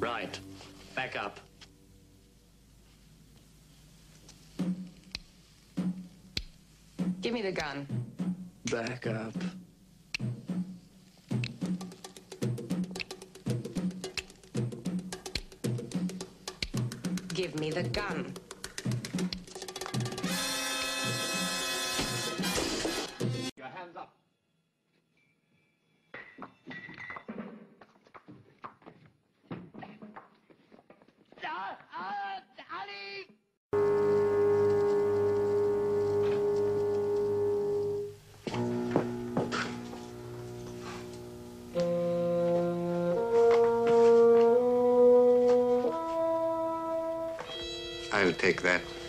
Right. Back up. Give me the gun. Back up. Give me the gun. I'll take that.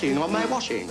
Sitting on my washing.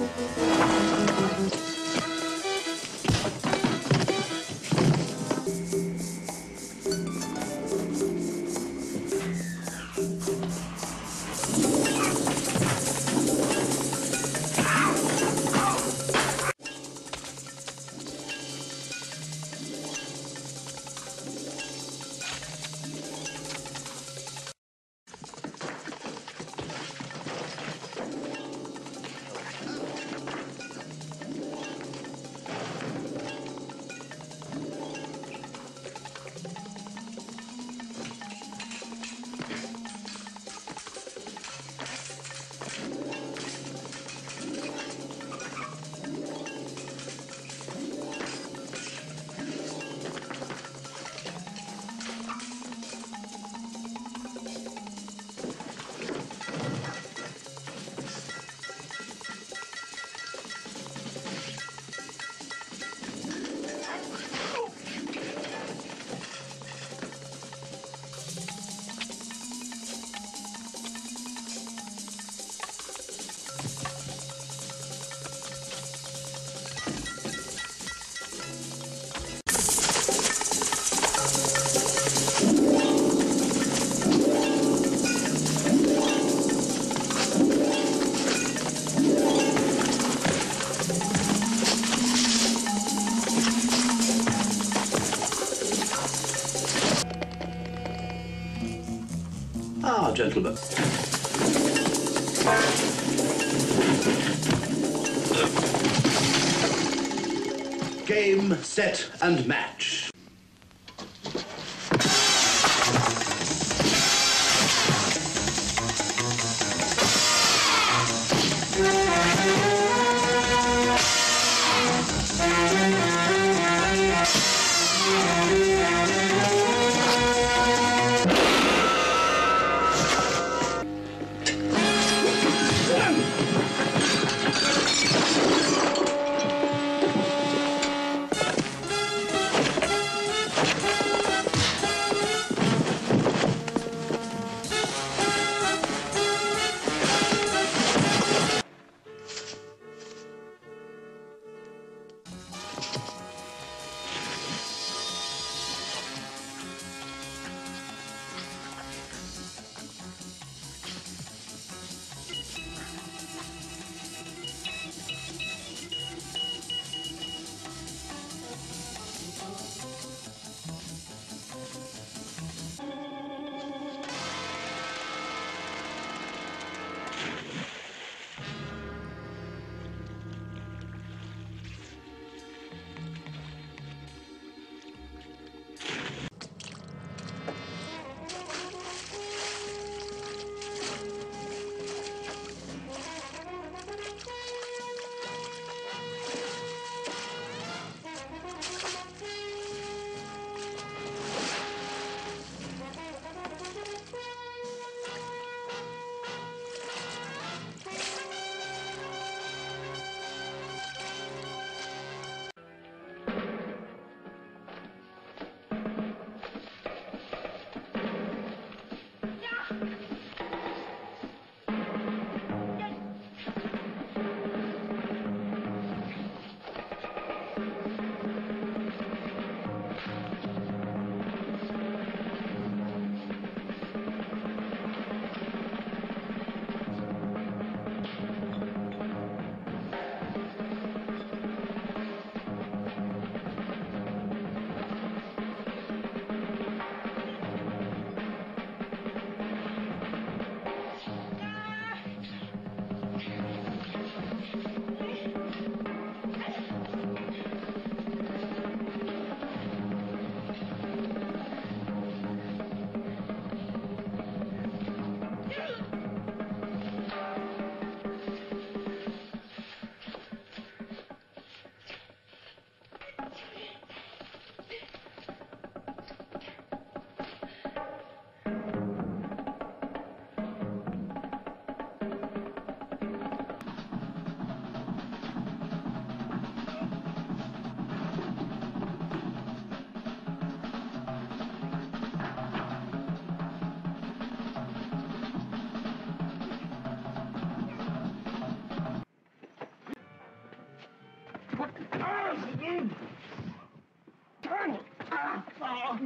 Game, set, and match. Oh!